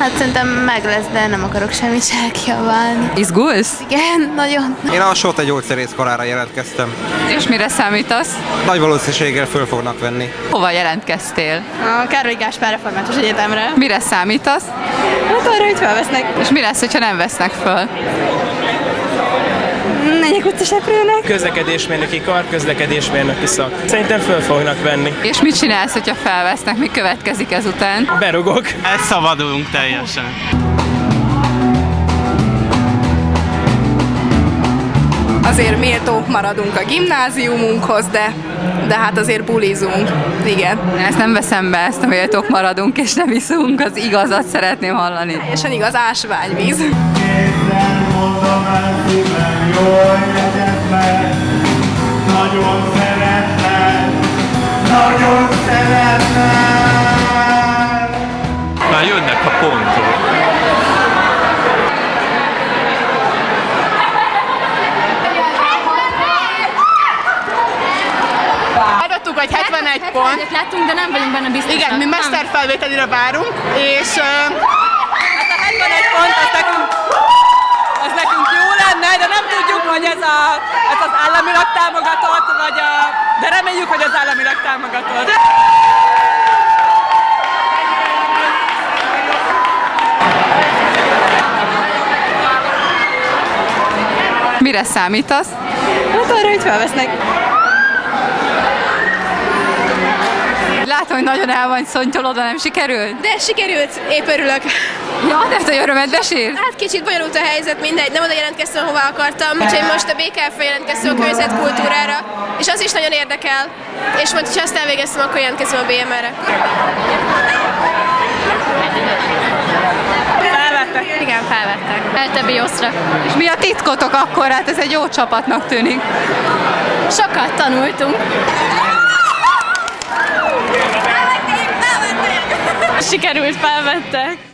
Hát szerintem meg lesz, de nem akarok semmit se kiabálni. Izgulsz? Igen, nagyon. Én a Sota gyógyszerész karára jelentkeztem. És mire számítasz? Nagy valószínűséggel föl fognak venni. Hova jelentkeztél? A Károly Gáspár Református Egyetemre. Mire számítasz? Hát arra, hogy felvesznek. És mi lesz, hogyha nem vesznek föl? Megyek utcaseprőnek. Közlekedésmérnöki kar, közlekedésmérnöki szak. Szerintem föl fognak venni. És mit csinálsz, hogyha felvesznek? Mi következik ezután? Berugok. Elszabadulunk teljesen. azért méltók maradunk a gimnáziumunkhoz, de, de hát azért bulizunk. Igen. Ezt nem veszem be, ezt a méltók maradunk és nem iszunk, az igazat szeretném hallani. Teljesen igaz ásványvíz. Nagyon szeretlek, nagyon szeretlek. Már jönnek a pontok. Adottuk, hogy 71 pont. Láttunk, de nem vagyunk benne biztosak. Igen, mi mesterfelvételire várunk, és uh, Hát a 71 pont, az nekünk, az nekünk jó lenne, de nem tudjuk, hogy ez, a, ez az államilag támogatott, vagy a, de reméljük, hogy az államilag támogatott. Mire számítasz? Hát arra, hogy felvesznek. Látom, hogy nagyon el vagy szontyolodva, nem sikerült? De sikerült, épp örülök. Ja, de ezt a örömet besír? Hát kicsit bonyolult a helyzet, mindegy, nem oda jelentkeztem, hová akartam. Úgyhogy most a BKF jelentkeztem a környezetkultúrára, és az is nagyon érdekel. És majd, ha azt elvégeztem, akkor jelentkezem a BMR-re. Felvettek. Igen, felvettek. Eltebioszra. És mi a titkotok akkor? Hát ez egy jó csapatnak tűnik. Sokat tanultunk. Sikerült, felvettek.